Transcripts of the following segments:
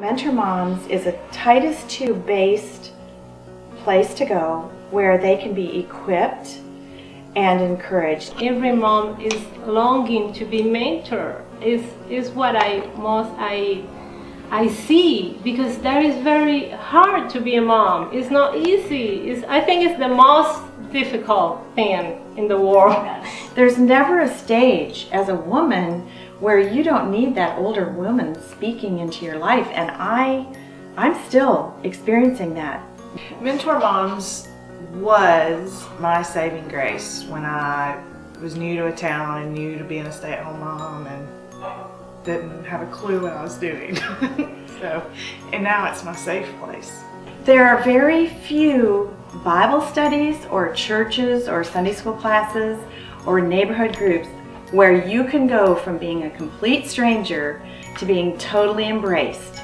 Mentor Moms is a Titus II based place to go where they can be equipped and encouraged. Every mom is longing to be mentor. Is is what I most I I see because that is very hard to be a mom. It's not easy. It's, I think it's the most difficult thing in the world. There's never a stage as a woman where you don't need that older woman speaking into your life and I I'm still experiencing that. Mentor Moms was my saving grace when I was new to a town and new to being a stay-at-home mom and didn't have a clue what I was doing. so, and now it's my safe place. There are very few Bible studies or churches or Sunday school classes or neighborhood groups where you can go from being a complete stranger to being totally embraced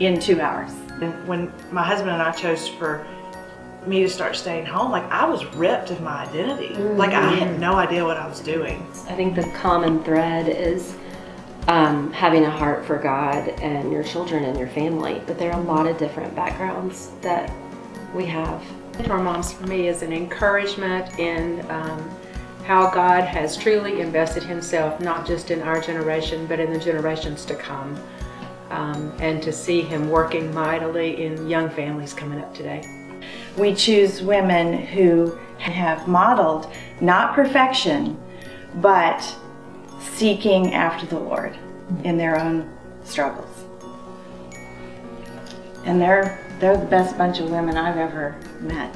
in two hours. And when my husband and I chose for me to start staying home, like I was ripped of my identity. Mm-hmm. Like I had no idea what I was doing. I think the common thread is um, having a heart for God and your children and your family. But there are a lot of different backgrounds that we have. Mentor Moms for me is an encouragement in um, how God has truly invested Himself, not just in our generation, but in the generations to come. Um, and to see Him working mightily in young families coming up today. We choose women who have modeled not perfection, but seeking after the Lord in their own struggles. And they're, they're the best bunch of women I've ever met.